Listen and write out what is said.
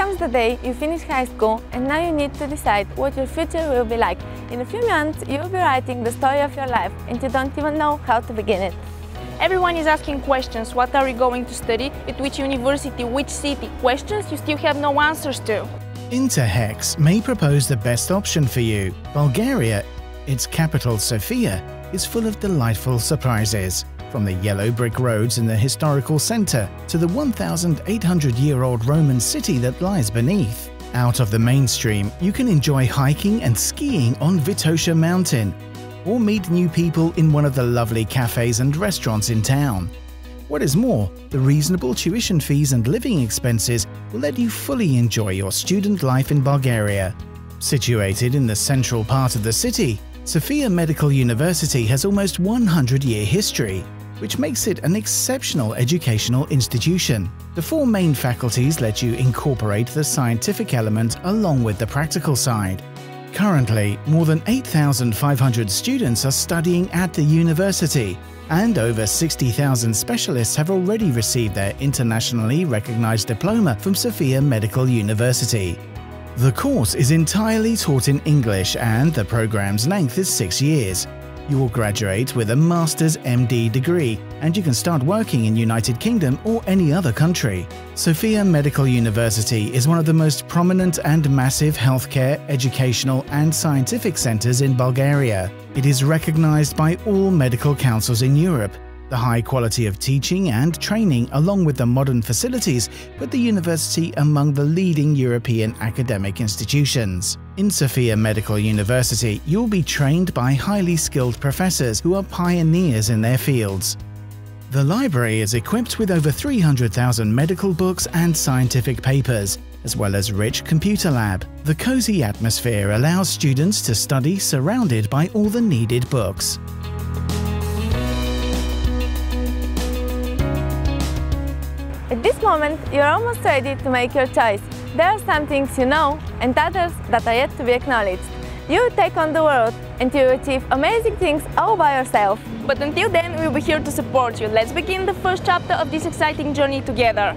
comes the day you finish high school and now you need to decide what your future will be like. In a few months you will be writing the story of your life and you don't even know how to begin it. Everyone is asking questions. What are you going to study? At which university? Which city? Questions you still have no answers to. Inter HECS may propose the best option for you. Bulgaria, its capital Sofia, is full of delightful surprises. From the yellow brick roads in the historical centre to the 1,800-year-old Roman city that lies beneath. Out of the mainstream, you can enjoy hiking and skiing on Vitosha Mountain, or meet new people in one of the lovely cafes and restaurants in town. What is more, the reasonable tuition fees and living expenses will let you fully enjoy your student life in Bulgaria. Situated in the central part of the city, Sofia Medical University has almost 100-year history, which makes it an exceptional educational institution. The four main faculties let you incorporate the scientific element along with the practical side. Currently, more than 8,500 students are studying at the university, and over 60,000 specialists have already received their internationally recognized diploma from Sofia Medical University. The course is entirely taught in English and the program's length is six years. You will graduate with a Master's MD degree and you can start working in United Kingdom or any other country. Sofia Medical University is one of the most prominent and massive healthcare, educational and scientific centers in Bulgaria. It is recognized by all medical councils in Europe. The high quality of teaching and training along with the modern facilities put the university among the leading European academic institutions. In Sofia Medical University, you'll be trained by highly skilled professors who are pioneers in their fields. The library is equipped with over 300,000 medical books and scientific papers, as well as rich computer lab. The cozy atmosphere allows students to study surrounded by all the needed books. At this moment, you're almost ready to make your choice. There are some things you know and others that are yet to be acknowledged. You take on the world and you achieve amazing things all by yourself. But until then, we'll be here to support you. Let's begin the first chapter of this exciting journey together.